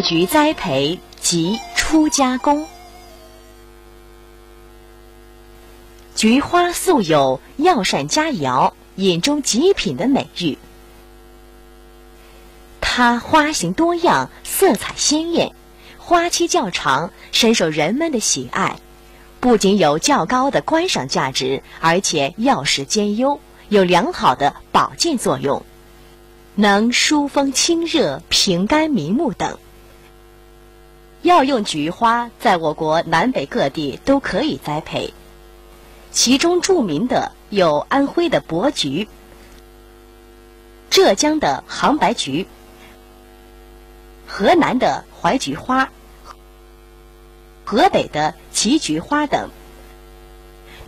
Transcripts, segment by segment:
菊栽培及初加工。菊花素有“药膳佳肴，饮中极品”的美誉。它花型多样，色彩鲜艳，花期较长，深受人们的喜爱。不仅有较高的观赏价值，而且药食兼优，有良好的保健作用，能疏风清热、平肝明目等。药用菊花在我国南北各地都可以栽培，其中著名的有安徽的伯菊、浙江的杭白菊、河南的怀菊花、河北的奇菊花等，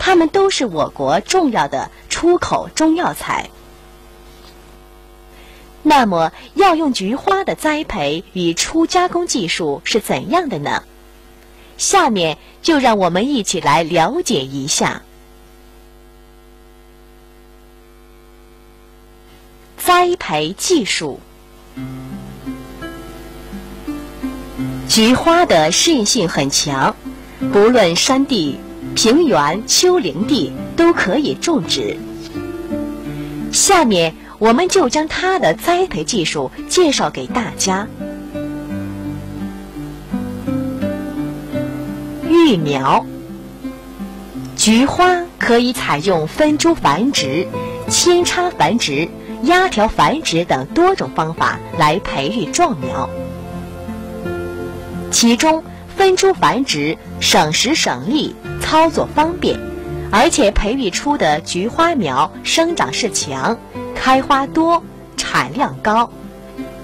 它们都是我国重要的出口中药材。那么，要用菊花的栽培与初加工技术是怎样的呢？下面就让我们一起来了解一下。栽培技术，菊花的适应性很强，不论山地、平原、丘陵地都可以种植。下面。我们就将它的栽培技术介绍给大家。育苗，菊花可以采用分株繁殖、扦插繁殖、压条繁殖等多种方法来培育壮苗。其中，分株繁殖省时省力，操作方便，而且培育出的菊花苗生长势强。开花多，产量高，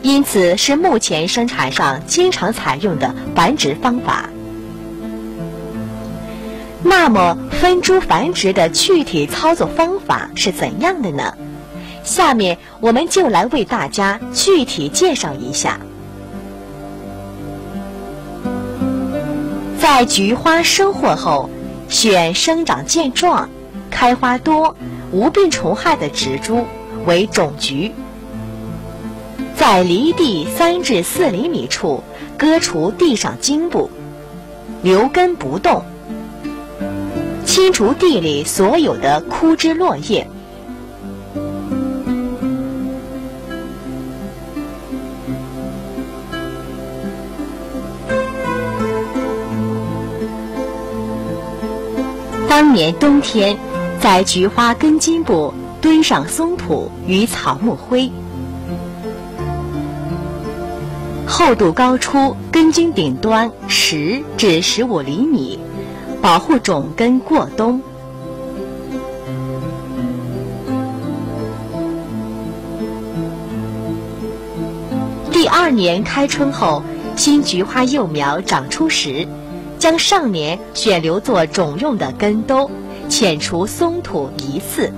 因此是目前生产上经常采用的繁殖方法。那么，分株繁殖的具体操作方法是怎样的呢？下面我们就来为大家具体介绍一下。在菊花收获后，选生长健壮、开花多、无病虫害的植株。为种菊，在离地三至四厘米处割除地上茎部，留根不动，清除地里所有的枯枝落叶。当年冬天，在菊花根茎部。堆上松土与草木灰，厚度高出根茎顶端十至十五厘米，保护种根过冬。第二年开春后，新菊花幼苗长出时，将上年选留作种用的根兜，浅除松土一次。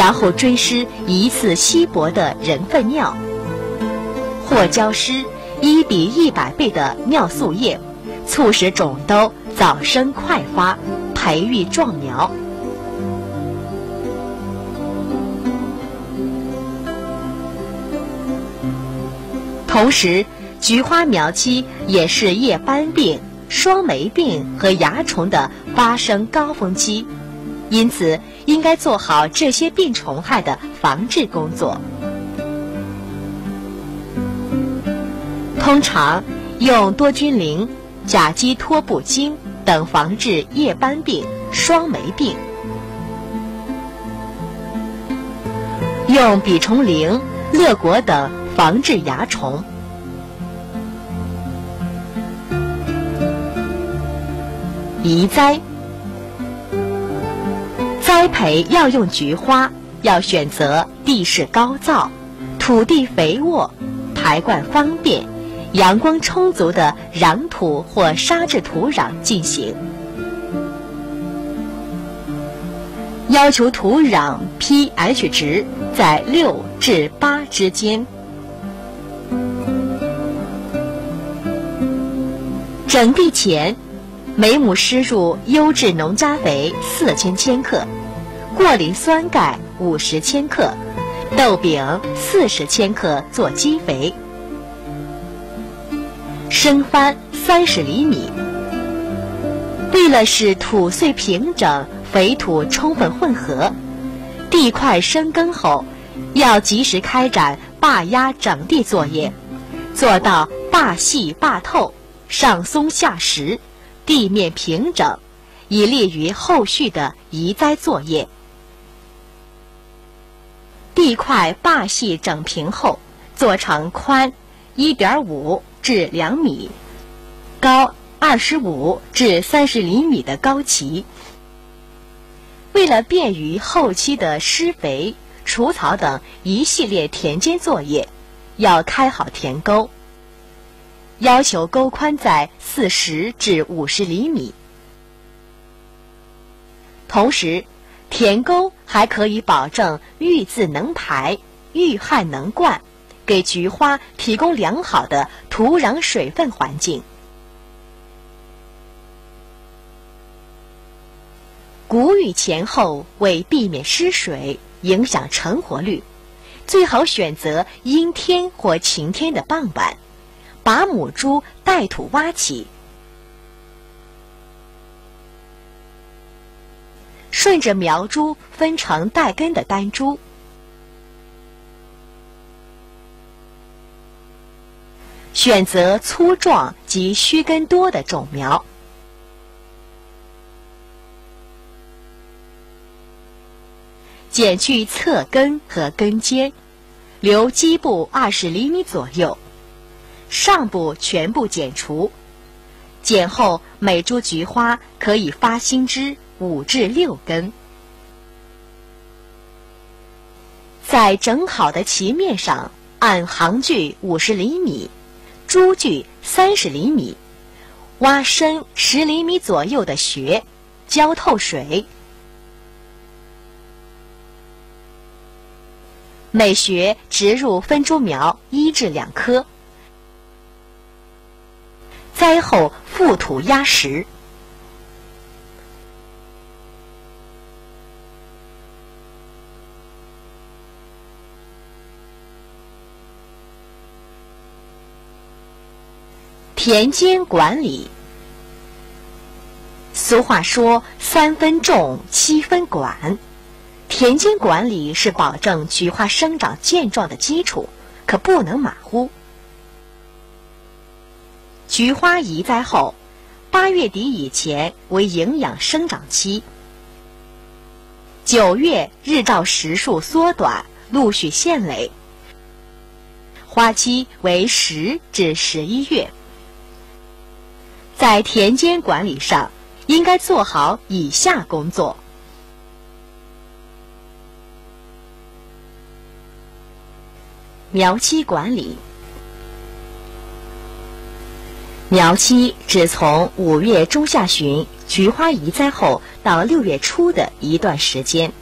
然后追施一次稀薄的人粪尿，或浇施一比一百倍的尿素液，促使种兜早生快发，培育壮苗。同时，菊花苗期也是叶斑病、霜霉病和蚜虫的发生高峰期。因此，应该做好这些病虫害的防治工作。通常用多菌灵、甲基托布精等防治叶斑病、霜霉病；用吡虫灵、乐果等防治蚜虫。移栽。栽培要用菊花，要选择地势高燥、土地肥沃、排灌方便、阳光充足的壤土或沙质土壤进行。要求土壤 pH 值在六至八之间。整地前，每亩施入优质农家肥四千千克，过磷酸钙五十千克，豆饼四十千克做基肥。生翻三十厘米。为了使土穗平整，肥土充分混合，地块生耕后，要及时开展坝压整地作业，做到坝细坝透，上松下实，地面平整，以利于后续的移栽作业。地块坝系整平后，做成宽一点五至两米，高。二十五至三十厘米的高畦。为了便于后期的施肥、除草等一系列田间作业，要开好田沟，要求沟宽在四十至五十厘米。同时，田沟还可以保证遇渍能排、遇旱能灌，给菊花提供良好的土壤水分环境。谷雨前后，为避免失水影响成活率，最好选择阴天或晴天的傍晚，把母株带土挖起，顺着苗株分成带根的单株，选择粗壮及须根多的种苗。剪去侧根和根尖，留基部二十厘米左右，上部全部剪除。剪后，每株菊花可以发新枝五至六根。在整好的旗面上，按行距五十厘米、株距三十厘米，挖深十厘米左右的穴，浇透水。每穴植入分株苗一至两棵，栽后覆土压实。田间管理，俗话说：“三分种，七分管。”田间管理是保证菊花生长健壮的基础，可不能马虎。菊花移栽后，八月底以前为营养生长期，九月日照时数缩短，陆续现蕾，花期为十至十一月。在田间管理上，应该做好以下工作。苗期管理，苗期指从五月中下旬菊花移栽后到六月初的一段时间。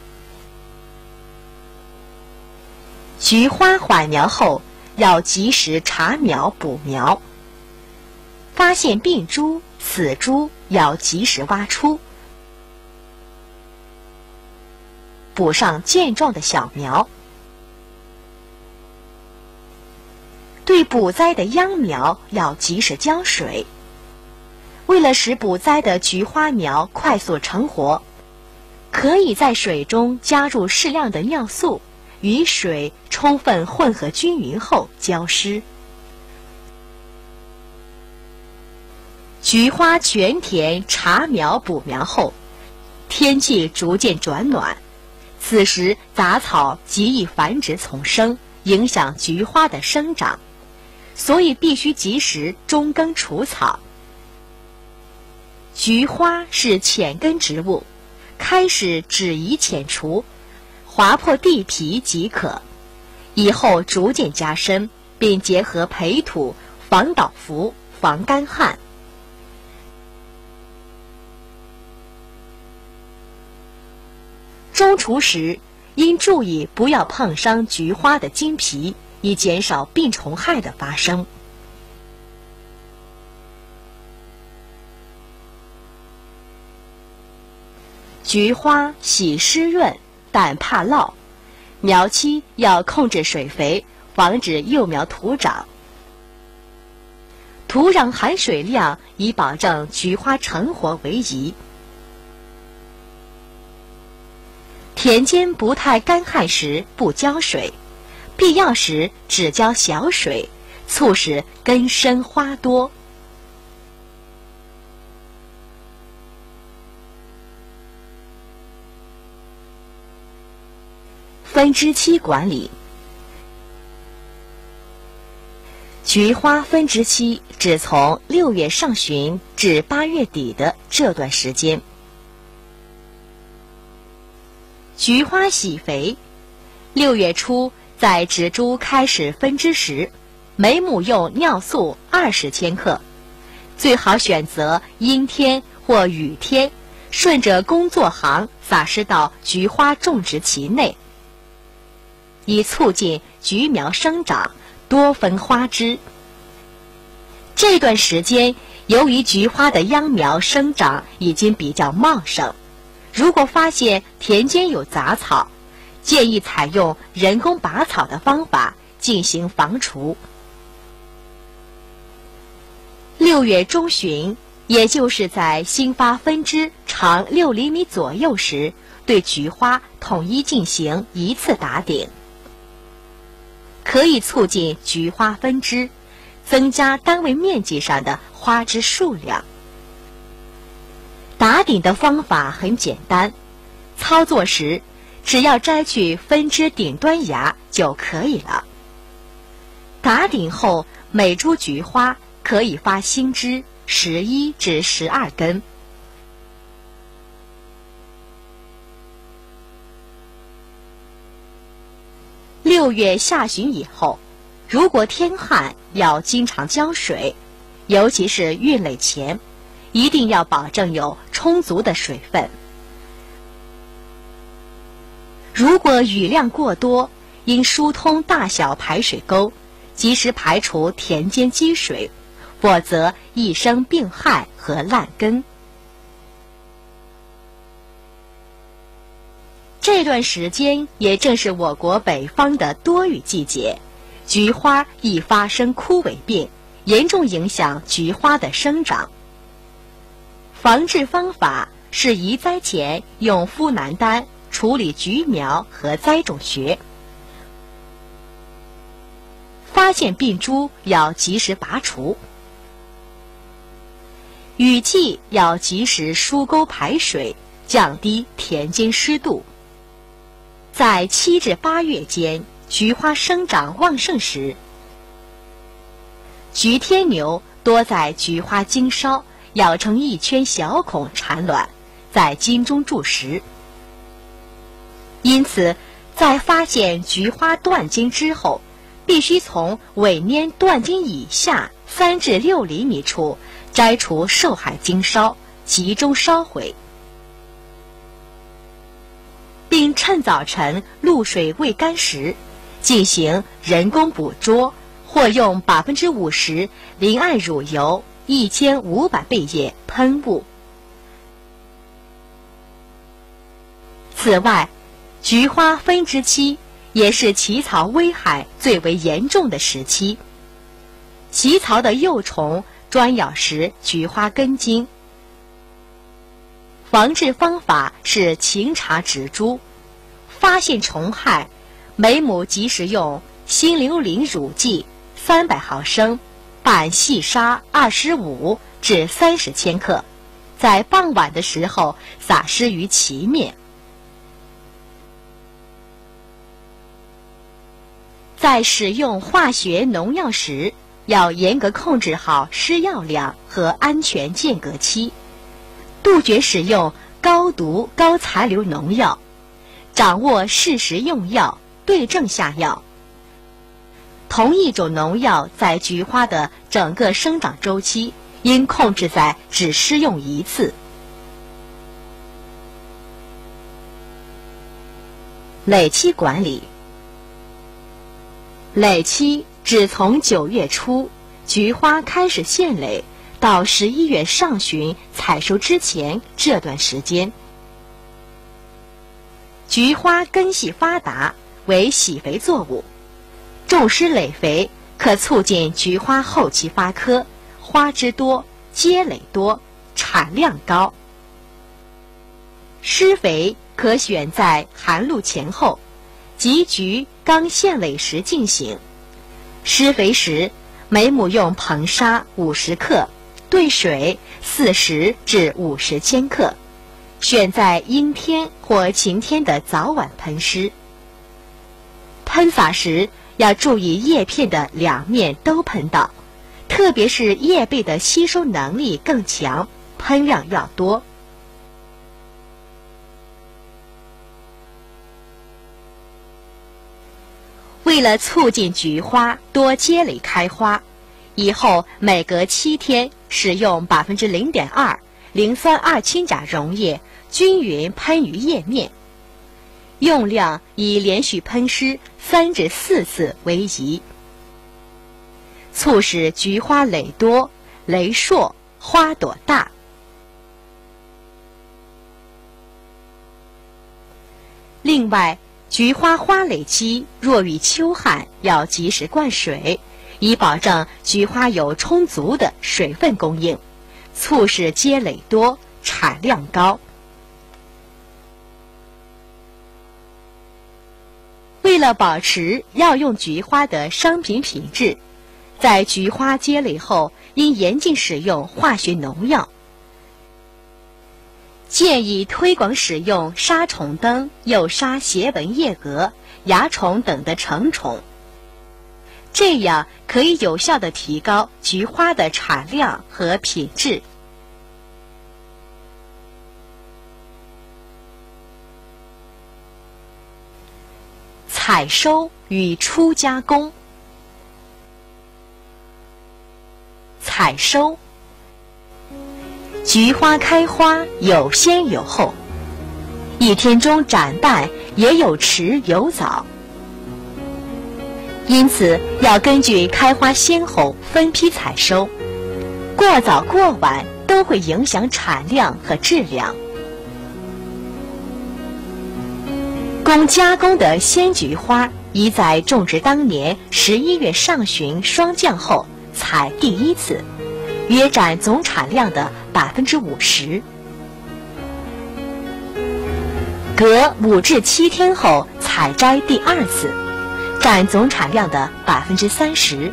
菊花缓苗后，要及时查苗补苗，发现病株、死株要及时挖出，补上健壮的小苗。对补栽的秧苗要及时浇水。为了使补栽的菊花苗快速成活，可以在水中加入适量的尿素，与水充分混合均匀后浇施。菊花全田查苗补苗后，天气逐渐转暖，此时杂草极易繁殖丛生，影响菊花的生长。所以必须及时中耕除草。菊花是浅根植物，开始只宜浅除，划破地皮即可。以后逐渐加深，并结合培土、防倒伏、防干旱。中除时应注意不要碰伤菊花的茎皮。以减少病虫害的发生。菊花喜湿润，但怕涝。苗期要控制水肥，防止幼苗徒长。土壤含水量以保证菊花成活为宜。田间不太干旱时不浇水，必要时只浇小水，促使根深花多。分枝期管理，菊花分枝期只从六月上旬至八月底的这段时间。菊花喜肥，六月初在植株开始分枝时，每亩用尿素二十千克，最好选择阴天或雨天，顺着工作行撒施到菊花种植期内。以促进菊苗生长，多分花枝。这段时间，由于菊花的秧苗生长已经比较茂盛，如果发现田间有杂草，建议采用人工拔草的方法进行防除。六月中旬，也就是在新发分枝长六厘米左右时，对菊花统一进行一次打顶。可以促进菊花分枝，增加单位面积上的花枝数量。打顶的方法很简单，操作时只要摘去分枝顶端芽就可以了。打顶后，每株菊花可以发新枝十一至十二根。六月下旬以后，如果天旱，要经常浇水，尤其是孕蕾前，一定要保证有充足的水分。如果雨量过多，应疏通大小排水沟，及时排除田间积水，否则易生病害和烂根。这段时间也正是我国北方的多雨季节，菊花易发生枯萎病，严重影响菊花的生长。防治方法是移栽前用呋喃丹处理菊苗和栽种穴，发现病株要及时拔除。雨季要及时疏沟排水，降低田间湿度。在七至八月间，菊花生长旺盛时，菊天牛多在菊花茎梢咬成一圈小孔产卵，在茎中筑食。因此，在发现菊花断茎之后，必须从尾蔫断茎以下三至六厘米处摘除受害茎梢，集中烧毁。并趁早晨露水未干时，进行人工捕捉，或用百分之五十磷胺乳油一千五百倍液喷雾。此外，菊花分枝期也是起草危害最为严重的时期。起草的幼虫专咬食菊花根茎。防治方法是勤查植株，发现虫害，每亩及时用辛硫磷乳剂三百毫升，拌细沙二十五至三十千克，在傍晚的时候撒施于其面。在使用化学农药时，要严格控制好施药量和安全间隔期。杜绝使用高毒高残留农药，掌握适时用药，对症下药。同一种农药在菊花的整个生长周期，应控制在只施用一次。蕾期管理，蕾期指从九月初，菊花开始现蕾。到十一月上旬采收之前这段时间，菊花根系发达，为喜肥作物，种施累肥，可促进菊花后期发科，花枝多，结蕾多，产量高。施肥可选在寒露前后，及菊刚现蕾时进行。施肥时，每亩用硼砂五十克，兑水四十至五十千克，选在阴天或晴天的早晚喷施。喷洒时要注意叶片的两面都喷到，特别是叶背的吸收能力更强，喷量要多。为了促进菊花多结蕾开花，以后每隔七天使用百分之零点二磷酸二氢钾溶液均匀喷于叶面，用量以连续喷施三至四次为宜，促使菊花蕾多、蕾硕、花朵大。另外。菊花花蕾期若遇秋旱，要及时灌水，以保证菊花有充足的水分供应，促使结蕾多、产量高。为了保持药用菊花的商品品质，在菊花结蕾后，应严禁使用化学农药。建议推广使用杀虫灯，诱杀斜纹叶蛾、蚜虫等的成虫，这样可以有效的提高菊花的产量和品质。采收与初加工，采收。菊花开花有先有后，一天中展瓣也有迟有早，因此要根据开花先后分批采收，过早过晚都会影响产量和质量。供加工的鲜菊花宜在种植当年十一月上旬霜降后采第一次。约占总产量的百分之五十，隔五至七天后采摘第二次，占总产量的百分之三十。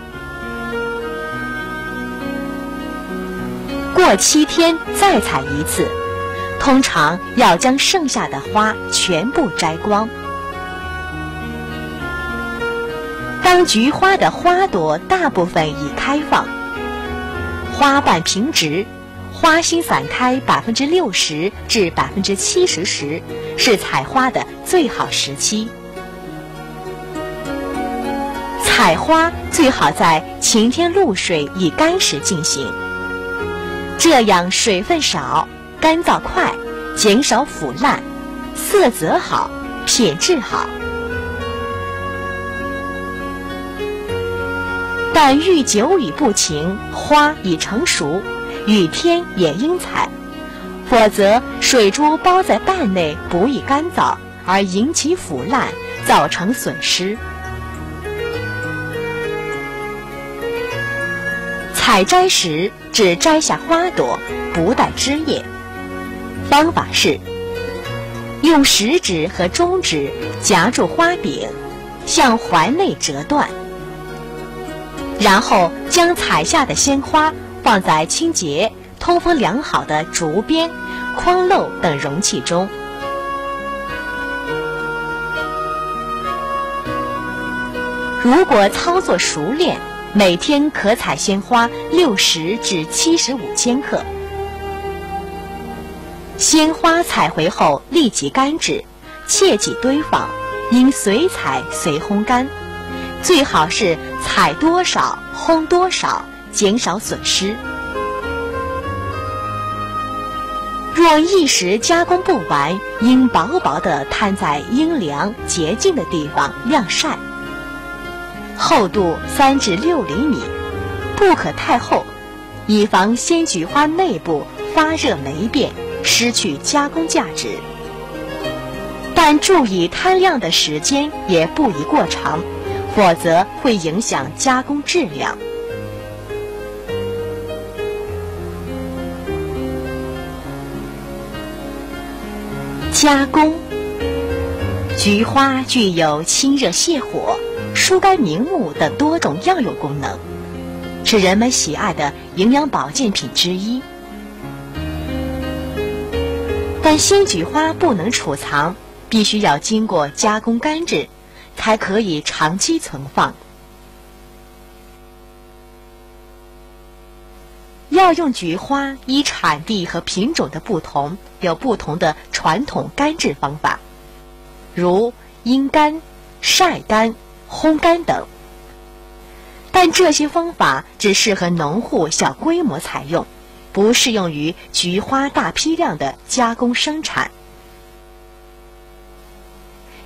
过七天再采一次，通常要将剩下的花全部摘光。当菊花的花朵大部分已开放。花瓣平直，花心散开百分之六十至百分之七十时，是采花的最好时期。采花最好在晴天露水已干时进行，这样水分少，干燥快，减少腐烂，色泽好，品质好。但遇久雨不晴，花已成熟，雨天也应采，否则水珠包在瓣内不易干燥，而引起腐烂，造成损失。采摘时只摘下花朵，不带枝叶。方法是：用食指和中指夹住花柄，向环内折断。然后将采下的鲜花放在清洁、通风良好的竹编、筐漏等容器中。如果操作熟练，每天可采鲜花六十至七十五千克。鲜花采回后立即干制，切忌堆放，应随采随烘干。最好是采多少烘多少，减少损失。若一时加工不完，应薄薄的摊在阴凉洁净的地方晾晒，厚度三至六厘米，不可太厚，以防鲜菊花内部发热霉变，失去加工价值。但注意摊晾的时间也不宜过长，否则会影响加工质量。加工，菊花具有清热泻火、疏肝明目等多种药用功能，是人们喜爱的营养保健品之一。但鲜菊花不能储藏，必须要经过加工干制，才可以长期存放。药用菊花依产地和品种的不同，有不同的传统干制方法，如阴干、晒干、烘干等。但这些方法只适合农户小规模采用，不适用于菊花大批量的加工生产。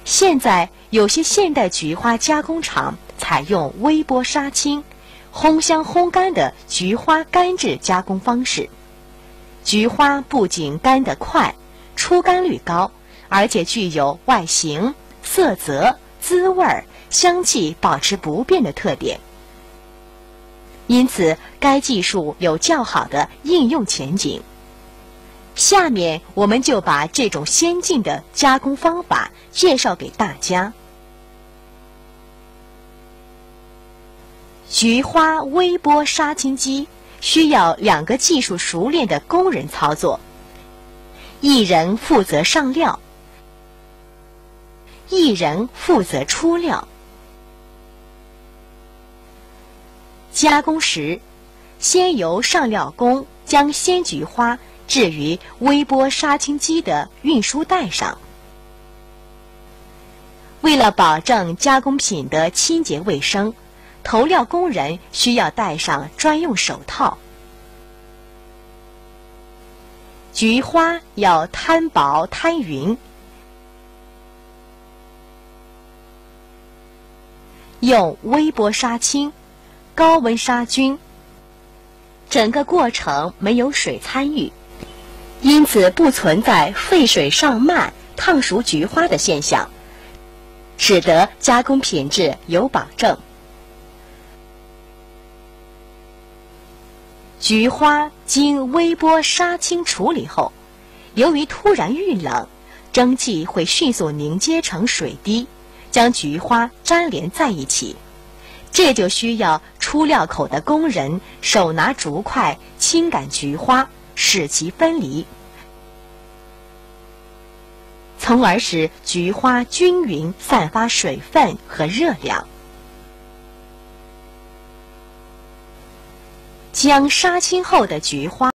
现在有些现代菊花加工厂采用微波杀青。烘香烘干的菊花干制加工方式，菊花不仅干得快、出干率高，而且具有外形、色泽、滋味、香气保持不变的特点。因此，该技术有较好的应用前景。下面，我们就把这种先进的加工方法介绍给大家。菊花微波杀青机需要两个技术熟练的工人操作，一人负责上料，一人负责出料。加工时，先由上料工将鲜菊花置于微波杀青机的运输带上。为了保证加工品的清洁卫生。投料工人需要戴上专用手套。菊花要摊薄摊匀，用微波杀青，高温杀菌。整个过程没有水参与，因此不存在沸水上漫烫熟菊花的现象，使得加工品质有保证。菊花经微波杀青处理后，由于突然遇冷，蒸汽会迅速凝结成水滴，将菊花粘连在一起。这就需要出料口的工人手拿竹筷轻赶菊花，使其分离，从而使菊花均匀散发水分和热量。将杀青后的菊花。